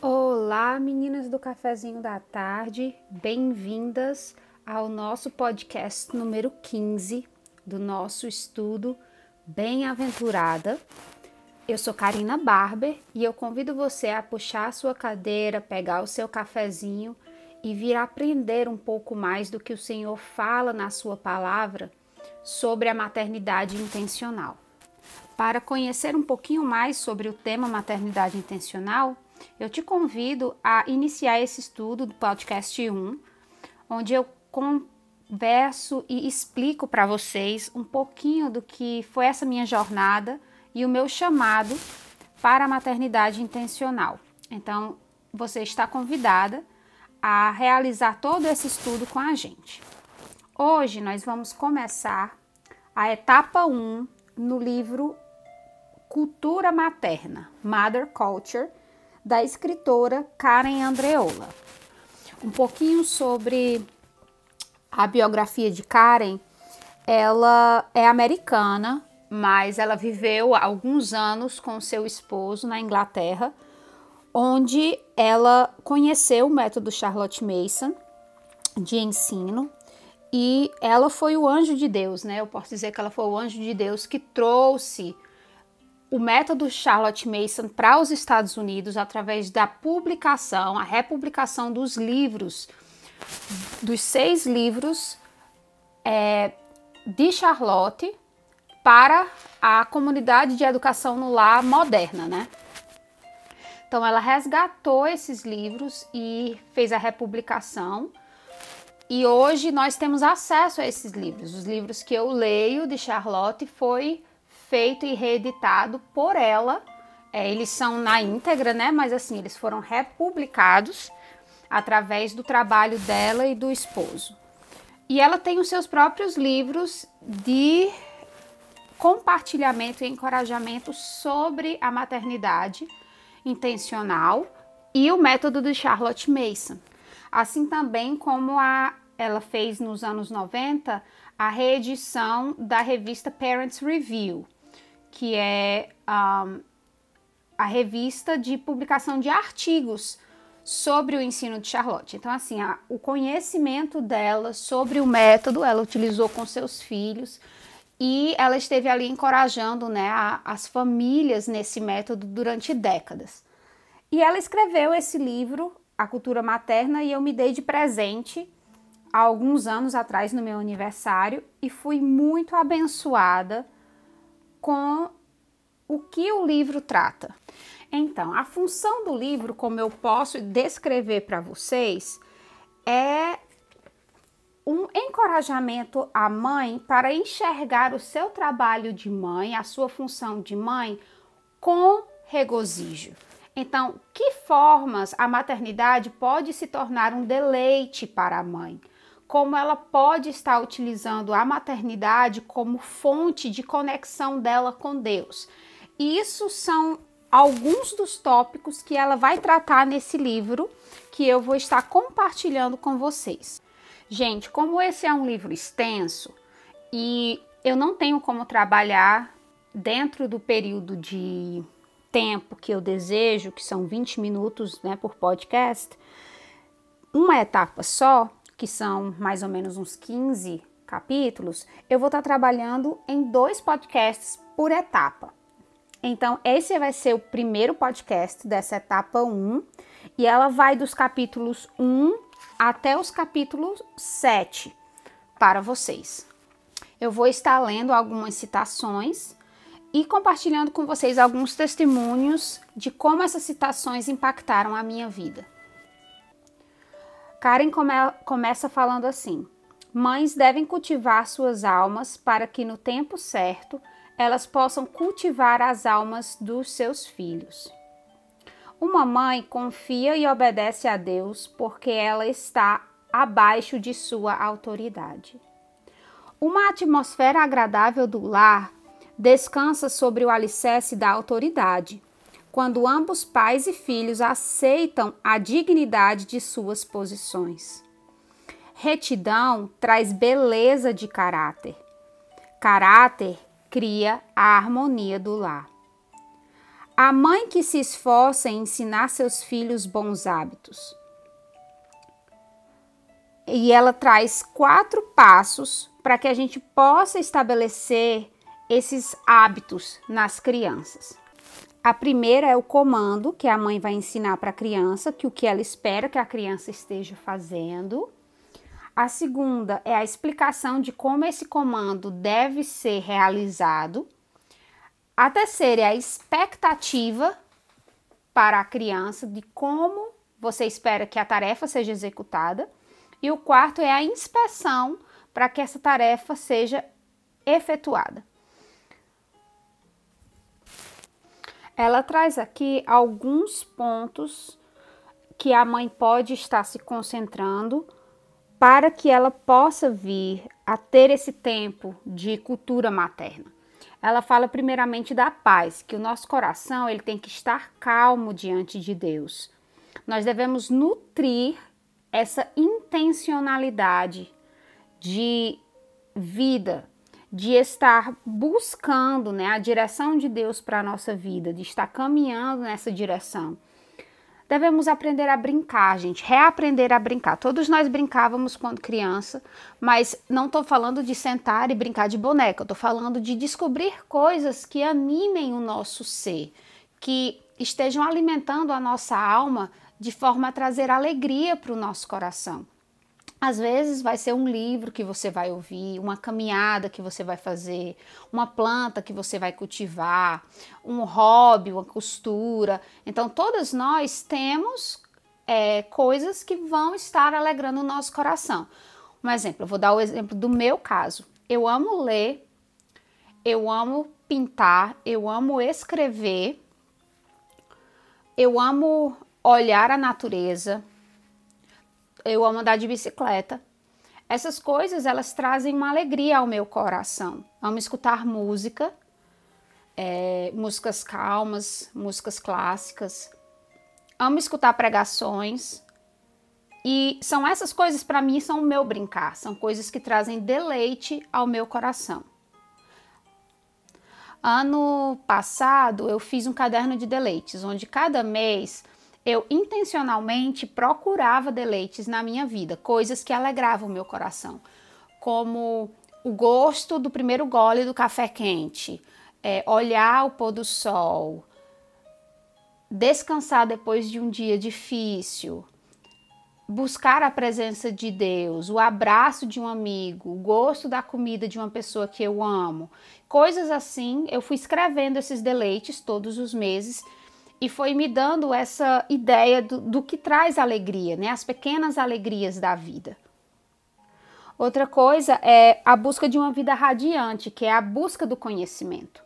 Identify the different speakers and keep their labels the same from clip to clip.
Speaker 1: Olá, meninas do cafezinho da tarde, bem-vindas ao nosso podcast número 15 do nosso estudo Bem-aventurada. Eu sou Karina Barber e eu convido você a puxar a sua cadeira, pegar o seu cafezinho e vir aprender um pouco mais do que o Senhor fala na sua palavra sobre a maternidade intencional. Para conhecer um pouquinho mais sobre o tema maternidade intencional, eu te convido a iniciar esse estudo do podcast 1, onde eu converso e explico para vocês um pouquinho do que foi essa minha jornada e o meu chamado para a maternidade intencional. Então, você está convidada a realizar todo esse estudo com a gente. Hoje nós vamos começar a etapa 1 no livro Cultura Materna, Mother Culture, da escritora Karen Andreola. Um pouquinho sobre a biografia de Karen. Ela é americana, mas ela viveu alguns anos com seu esposo na Inglaterra, onde ela conheceu o método Charlotte Mason de ensino e ela foi o anjo de Deus, né? Eu posso dizer que ela foi o anjo de Deus que trouxe o método Charlotte Mason para os Estados Unidos através da publicação, a republicação dos livros, dos seis livros é, de Charlotte para a comunidade de educação no lar moderna, né? Então ela resgatou esses livros e fez a republicação. E hoje nós temos acesso a esses livros. Os livros que eu leio de Charlotte foi feito e reeditado por ela. É, eles são na íntegra, né? Mas assim, eles foram republicados através do trabalho dela e do esposo. E ela tem os seus próprios livros de compartilhamento e encorajamento sobre a maternidade intencional e o método de Charlotte Mason. Assim também como a, ela fez nos anos 90 a reedição da revista Parents Review, que é um, a revista de publicação de artigos sobre o ensino de Charlotte. Então, assim, a, o conhecimento dela sobre o método ela utilizou com seus filhos e ela esteve ali encorajando né, a, as famílias nesse método durante décadas. E ela escreveu esse livro, A Cultura Materna, e eu me dei de presente há alguns anos atrás no meu aniversário e fui muito abençoada com o que o livro trata. Então, a função do livro, como eu posso descrever para vocês, é um encorajamento à mãe para enxergar o seu trabalho de mãe, a sua função de mãe, com regozijo. Então, que formas a maternidade pode se tornar um deleite para a mãe? Como ela pode estar utilizando a maternidade como fonte de conexão dela com Deus. Isso são alguns dos tópicos que ela vai tratar nesse livro que eu vou estar compartilhando com vocês. Gente, como esse é um livro extenso e eu não tenho como trabalhar dentro do período de tempo que eu desejo, que são 20 minutos né, por podcast, uma etapa só, que são mais ou menos uns 15 capítulos, eu vou estar trabalhando em dois podcasts por etapa. Então, esse vai ser o primeiro podcast dessa etapa 1 e ela vai dos capítulos 1 até os capítulos 7 para vocês. Eu vou estar lendo algumas citações e compartilhando com vocês alguns testemunhos de como essas citações impactaram a minha vida. Karen come começa falando assim: Mães devem cultivar suas almas para que no tempo certo elas possam cultivar as almas dos seus filhos. Uma mãe confia e obedece a Deus porque ela está abaixo de sua autoridade. Uma atmosfera agradável do lar descansa sobre o alicerce da autoridade, quando ambos pais e filhos aceitam a dignidade de suas posições. Retidão traz beleza de caráter. Caráter cria a harmonia do lar. A mãe que se esforça em ensinar seus filhos bons hábitos. E ela traz quatro passos para que a gente possa estabelecer esses hábitos nas crianças. A primeira é o comando que a mãe vai ensinar para a criança, que o que ela espera que a criança esteja fazendo. A segunda é a explicação de como esse comando deve ser realizado. A terceira é a expectativa para a criança de como você espera que a tarefa seja executada. E o quarto é a inspeção para que essa tarefa seja efetuada. Ela traz aqui alguns pontos que a mãe pode estar se concentrando para que ela possa vir a ter esse tempo de cultura materna. Ela fala primeiramente da paz, que o nosso coração ele tem que estar calmo diante de Deus. Nós devemos nutrir essa intencionalidade de vida, de estar buscando né, a direção de Deus para a nossa vida, de estar caminhando nessa direção. Devemos aprender a brincar, gente, reaprender a brincar. Todos nós brincávamos quando criança, mas não estou falando de sentar e brincar de boneca, estou falando de descobrir coisas que animem o nosso ser, que estejam alimentando a nossa alma de forma a trazer alegria para o nosso coração. Às vezes vai ser um livro que você vai ouvir, uma caminhada que você vai fazer, uma planta que você vai cultivar, um hobby, uma costura. Então, todas nós temos é, coisas que vão estar alegrando o nosso coração. Um exemplo, eu vou dar o exemplo do meu caso. Eu amo ler, eu amo pintar, eu amo escrever, eu amo olhar a natureza, eu amo andar de bicicleta. Essas coisas elas trazem uma alegria ao meu coração. Amo escutar música, é, músicas calmas, músicas clássicas. Amo escutar pregações. E são essas coisas para mim são o meu brincar, são coisas que trazem deleite ao meu coração. Ano passado eu fiz um caderno de deleites, onde cada mês eu intencionalmente procurava deleites na minha vida, coisas que alegravam o meu coração, como o gosto do primeiro gole do café quente, é, olhar o pôr do sol, descansar depois de um dia difícil, buscar a presença de Deus, o abraço de um amigo, o gosto da comida de uma pessoa que eu amo, coisas assim. Eu fui escrevendo esses deleites todos os meses e foi me dando essa ideia do, do que traz alegria, né? As pequenas alegrias da vida. Outra coisa é a busca de uma vida radiante, que é a busca do conhecimento.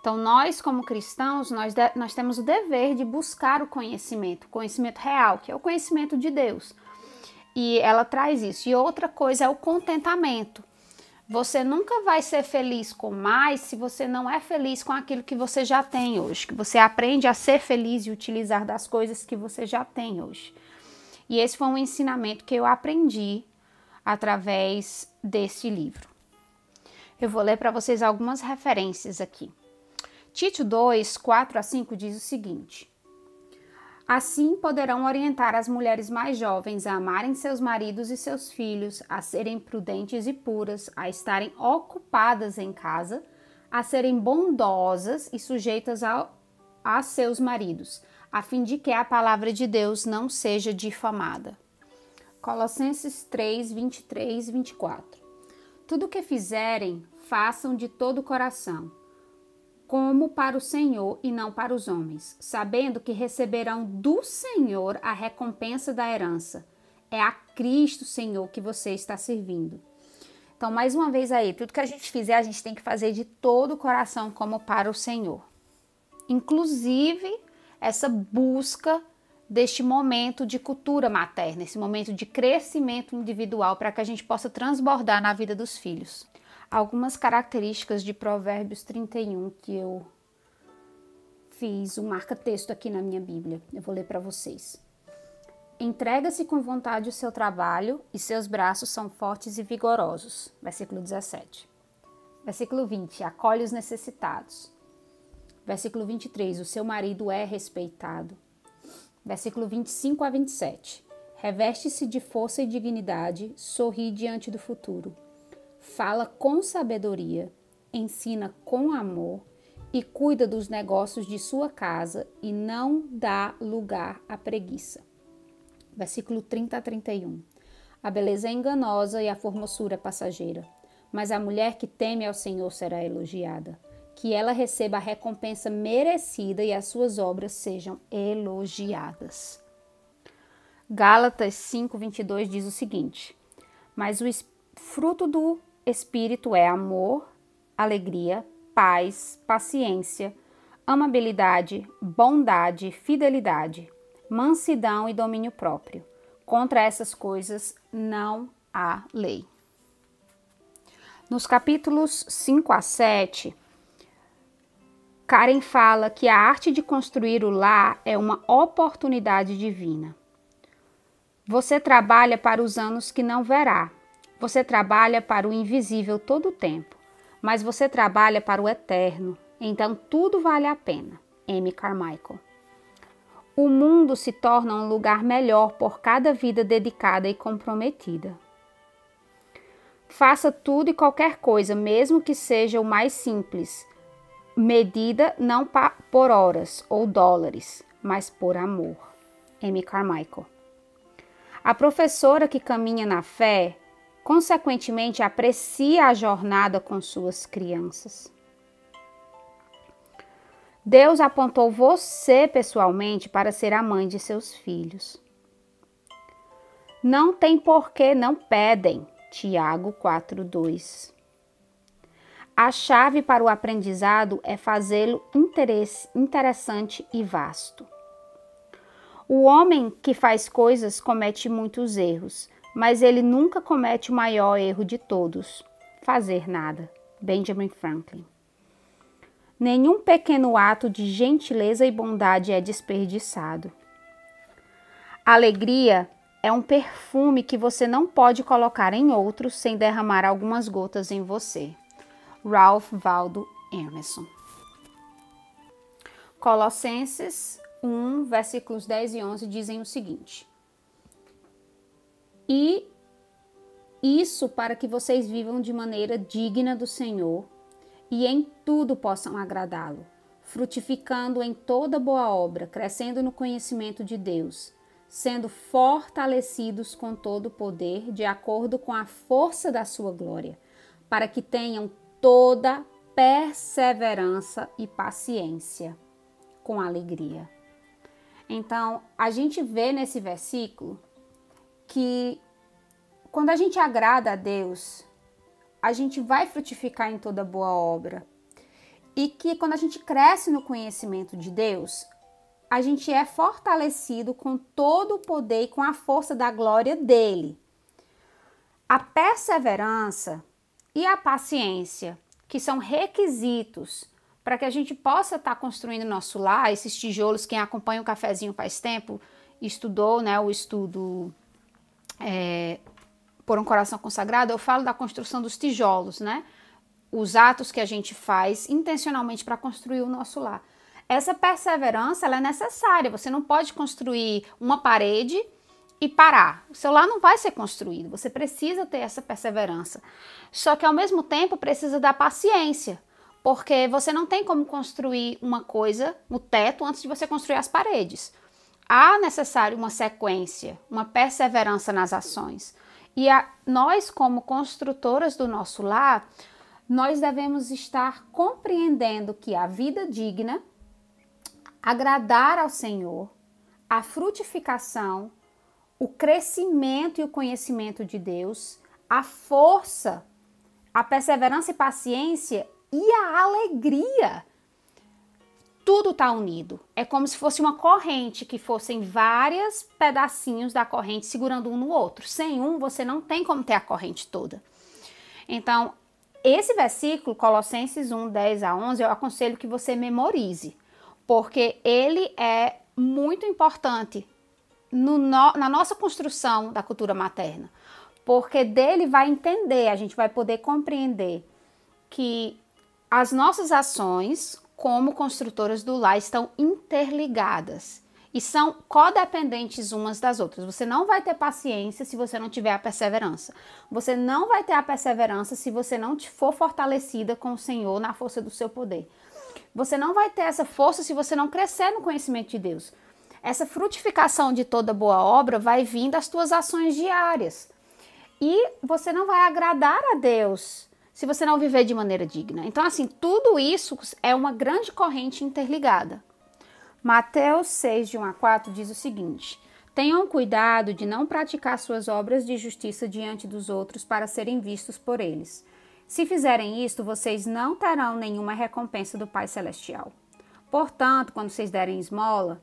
Speaker 1: Então, nós, como cristãos, nós, nós temos o dever de buscar o conhecimento, o conhecimento real, que é o conhecimento de Deus. E ela traz isso. E outra coisa é o contentamento. Você nunca vai ser feliz com mais se você não é feliz com aquilo que você já tem hoje, que você aprende a ser feliz e utilizar das coisas que você já tem hoje. E esse foi um ensinamento que eu aprendi através desse livro. Eu vou ler para vocês algumas referências aqui. Tito 2, 4 a 5 diz o seguinte: Assim poderão orientar as mulheres mais jovens a amarem seus maridos e seus filhos, a serem prudentes e puras, a estarem ocupadas em casa, a serem bondosas e sujeitas a, a seus maridos, a fim de que a palavra de Deus não seja difamada. Colossenses 3, 23 e 24. Tudo o que fizerem, façam de todo o coração como para o Senhor e não para os homens, sabendo que receberão do Senhor a recompensa da herança. É a Cristo Senhor que você está servindo. Então, mais uma vez aí, tudo que a gente fizer, a gente tem que fazer de todo o coração como para o Senhor. Inclusive, essa busca deste momento de cultura materna, esse momento de crescimento individual para que a gente possa transbordar na vida dos filhos algumas características de Provérbios 31 que eu fiz um marca-texto aqui na minha Bíblia. Eu vou ler para vocês. Entrega-se com vontade o seu trabalho e seus braços são fortes e vigorosos. Versículo 17. Versículo 20. Acolhe os necessitados. Versículo 23, o seu marido é respeitado. Versículo 25 a 27. Reveste-se de força e dignidade, sorri diante do futuro. Fala com sabedoria, ensina com amor e cuida dos negócios de sua casa e não dá lugar à preguiça. Versículo 30 a 31. A beleza é enganosa e a formosura é passageira, mas a mulher que teme ao Senhor será elogiada. Que ela receba a recompensa merecida e as suas obras sejam elogiadas. Gálatas 5:22 diz o seguinte: Mas o fruto do espírito é amor, alegria, paz, paciência, amabilidade, bondade, fidelidade, mansidão e domínio próprio. Contra essas coisas não há lei. Nos capítulos 5 a 7, Karen fala que a arte de construir o lar é uma oportunidade divina. Você trabalha para os anos que não verá. Você trabalha para o invisível todo o tempo mas você trabalha para o eterno, então tudo vale a pena. M. Carmichael. O mundo se torna um lugar melhor por cada vida dedicada e comprometida. Faça tudo e qualquer coisa, mesmo que seja o mais simples, medida não por horas ou dólares, mas por amor. M. Carmichael. A professora que caminha na fé consequentemente, aprecia a jornada com suas crianças. Deus apontou você pessoalmente para ser a mãe de seus filhos. Não tem porquê não pedem. Tiago 4:2. A chave para o aprendizado é fazê-lo interessante e vasto. O homem que faz coisas comete muitos erros, mas ele nunca comete o maior erro de todos: fazer nada. Benjamin Franklin. Nenhum pequeno ato de gentileza e bondade é desperdiçado. Alegria é um perfume que você não pode colocar em outro sem derramar algumas gotas em você. Ralph Waldo Emerson. Colossenses 1, versículos 10 e 11 dizem o seguinte: e isso para que vocês vivam de maneira digna do Senhor e em tudo possam agradá-lo, frutificando em toda boa obra, crescendo no conhecimento de Deus, sendo fortalecidos com todo o poder, de acordo com a força da sua glória, para que tenham toda perseverança e paciência com alegria. Então, a gente vê nesse versículo que quando a gente agrada a Deus, a gente vai frutificar em toda boa obra. E que quando a gente cresce no conhecimento de Deus, a gente é fortalecido com todo o poder e com a força da glória dele. A perseverança e a paciência, que são requisitos para que a gente possa estar tá construindo nosso lar, esses tijolos, quem acompanha o cafezinho faz tempo, estudou né, o estudo é, por um coração consagrado, eu falo da construção dos tijolos, né? Os atos que a gente faz intencionalmente para construir o nosso lar. Essa perseverança é necessária. Você não pode construir uma parede e parar. O seu lar não vai ser construído. Você precisa ter essa perseverança. Só que ao mesmo tempo precisa da paciência, porque você não tem como construir uma coisa, o teto, antes de você construir as paredes há necessário uma sequência, uma perseverança nas ações. E a, nós, como construtoras do nosso lar, nós devemos estar compreendendo que a vida digna, agradar ao Senhor, a frutificação, o crescimento e o conhecimento de Deus, a força, a perseverança e paciência e a alegria tudo está unido. É como se fosse uma corrente, que fossem vários pedacinhos da corrente segurando um no outro. Sem um, você não tem como ter a corrente toda. Então, esse versículo, Colossenses 1, 10 a 11, eu aconselho que você memorize, porque ele é muito importante no, na nossa construção da cultura materna. Porque dele vai entender, a gente vai poder compreender que as nossas ações como construtoras do lar estão interligadas e são codependentes umas das outras. Você não vai ter paciência se você não tiver a perseverança. Você não vai ter a perseverança se você não for fortalecida com o Senhor na força do seu poder. Você não vai ter essa força se você não crescer no conhecimento de Deus. Essa frutificação de toda boa obra vai vir das tuas ações diárias. E você não vai agradar a Deus se você não viver de maneira digna. Então, assim, tudo isso é uma grande corrente interligada. Mateus 6, de 1 a 4 diz o seguinte: Tenham cuidado de não praticar suas obras de justiça diante dos outros para serem vistos por eles. Se fizerem isto, vocês não terão nenhuma recompensa do Pai Celestial. Portanto, quando vocês derem esmola,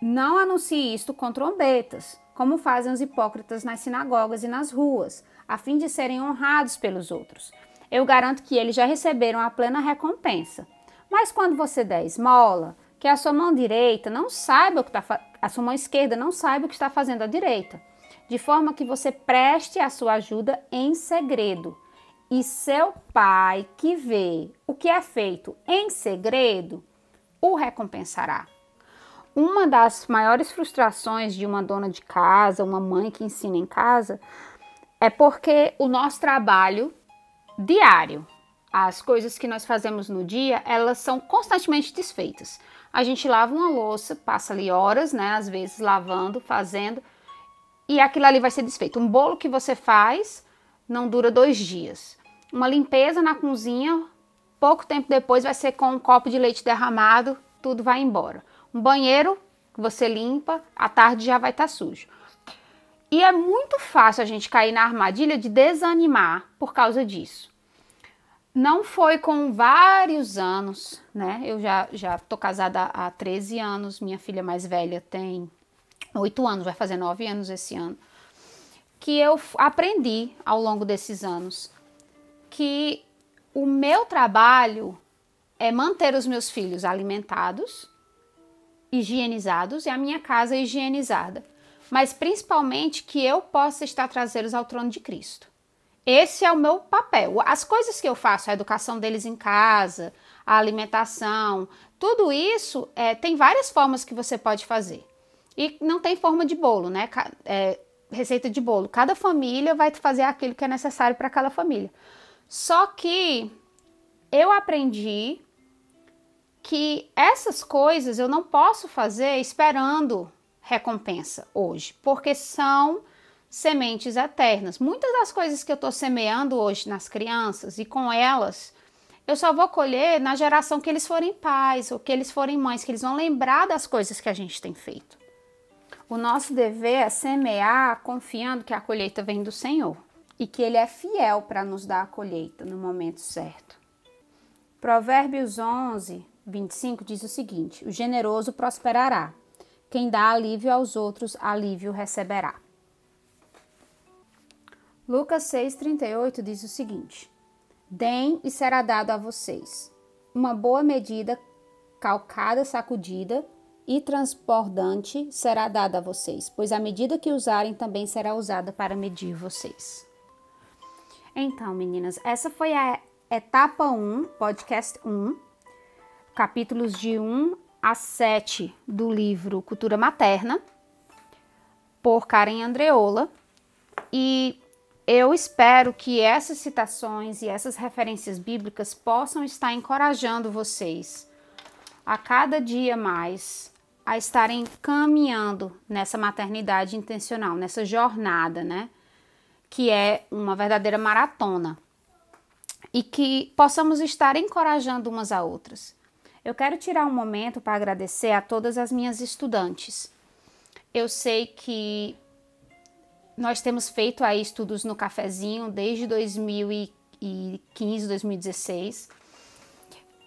Speaker 1: não anuncie isto com trombetas, como fazem os hipócritas nas sinagogas e nas ruas, a fim de serem honrados pelos outros. Eu garanto que eles já receberam a plena recompensa. Mas quando você der esmola, que a sua mão direita não saiba o que está a sua mão esquerda não saiba o que está fazendo a direita, de forma que você preste a sua ajuda em segredo. E seu pai, que vê o que é feito em segredo, o recompensará. Uma das maiores frustrações de uma dona de casa, uma mãe que ensina em casa, é porque o nosso trabalho diário, as coisas que nós fazemos no dia, elas são constantemente desfeitas a gente lava uma louça, passa ali horas, né? Às vezes lavando, fazendo, e aquilo ali vai ser desfeito. Um bolo que você faz não dura dois dias. Uma limpeza na cozinha, pouco tempo depois vai ser com um copo de leite derramado, tudo vai embora. Um banheiro que você limpa, à tarde já vai estar tá sujo. E é muito fácil a gente cair na armadilha de desanimar por causa disso não foi com vários anos, né? Eu já já tô casada há 13 anos, minha filha mais velha tem 8 anos, vai fazer 9 anos esse ano. Que eu aprendi ao longo desses anos que o meu trabalho é manter os meus filhos alimentados, higienizados e a minha casa higienizada, mas principalmente que eu possa estar trazê-los ao trono de Cristo. Esse é o meu papel. As coisas que eu faço, a educação deles em casa, a alimentação, tudo isso é, tem várias formas que você pode fazer. E não tem forma de bolo, né? É, receita de bolo. Cada família vai fazer aquilo que é necessário para aquela família. Só que eu aprendi que essas coisas eu não posso fazer esperando recompensa hoje, porque são sementes eternas. Muitas das coisas que eu estou semeando hoje nas crianças e com elas, eu só vou colher na geração que eles forem pais ou que eles forem mães, que eles vão lembrar das coisas que a gente tem feito. O nosso dever é semear confiando que a colheita vem do Senhor e que Ele é fiel para nos dar a colheita no momento certo. Provérbios 11, 25 diz o seguinte: O generoso prosperará, quem dá alívio aos outros, alívio receberá. Lucas 6,38 diz o seguinte: Deem e será dado a vocês uma boa medida, calcada, sacudida e transbordante será dada a vocês, pois a medida que usarem também será usada para medir vocês. Então, meninas, essa foi a etapa 1, podcast 1, capítulos de 1 a 7 do livro Cultura Materna, por Karen Andreola. E eu espero que essas citações e essas referências bíblicas possam estar encorajando vocês a cada dia mais a estarem caminhando nessa maternidade intencional, nessa jornada, né? Que é uma verdadeira maratona. E que possamos estar encorajando umas a outras. Eu quero tirar um momento para agradecer a todas as minhas estudantes. Eu sei que nós temos feito aí estudos no cafezinho desde 2015, 2016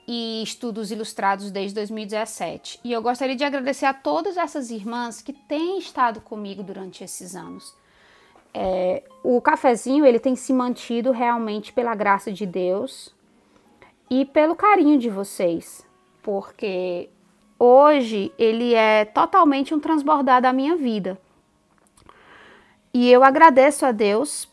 Speaker 1: e estudos ilustrados desde 2017. E eu gostaria de agradecer a todas essas irmãs que têm estado comigo durante esses anos. É, o cafezinho ele tem se mantido realmente pela graça de Deus e pelo carinho de vocês, porque hoje ele é totalmente um transbordar da minha vida. E eu agradeço a Deus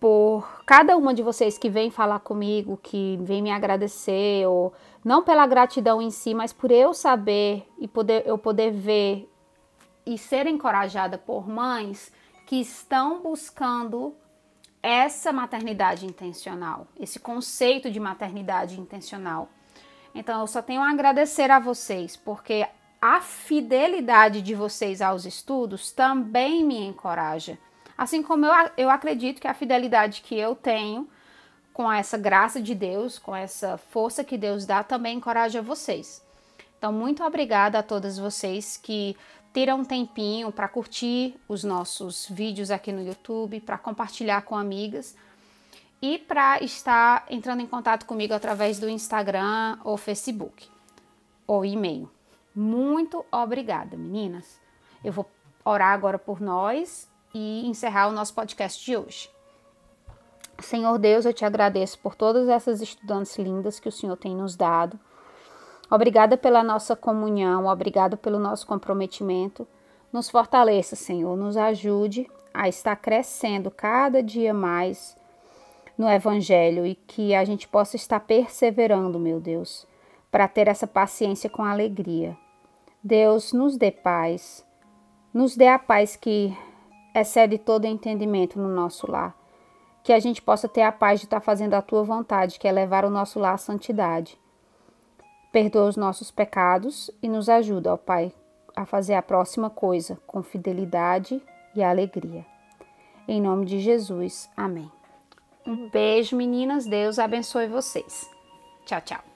Speaker 1: por cada uma de vocês que vem falar comigo, que vem me agradecer, ou não pela gratidão em si, mas por eu saber e poder eu poder ver e ser encorajada por mães que estão buscando essa maternidade intencional, esse conceito de maternidade intencional. Então eu só tenho a agradecer a vocês, porque a fidelidade de vocês aos estudos também me encoraja. Assim como eu, eu acredito que a fidelidade que eu tenho com essa graça de Deus, com essa força que Deus dá, também encoraja vocês. Então, muito obrigada a todas vocês que tiram um tempinho para curtir os nossos vídeos aqui no YouTube, para compartilhar com amigas e para estar entrando em contato comigo através do Instagram ou Facebook ou e-mail. Muito obrigada, meninas. Eu vou orar agora por nós e encerrar o nosso podcast de hoje. Senhor Deus, eu te agradeço por todas essas estudantes lindas que o Senhor tem nos dado. Obrigada pela nossa comunhão, obrigado pelo nosso comprometimento. Nos fortaleça, Senhor, nos ajude a estar crescendo cada dia mais no Evangelho e que a gente possa estar perseverando, meu Deus, para ter essa paciência com alegria. Deus, nos dê paz, nos dê a paz que excede todo entendimento no nosso lar. Que a gente possa ter a paz de estar fazendo a tua vontade, que é levar o nosso lar à santidade. Perdoa os nossos pecados e nos ajuda, ó Pai, a fazer a próxima coisa com fidelidade e alegria. Em nome de Jesus, amém. Um beijo, meninas. Deus abençoe vocês. Tchau, tchau.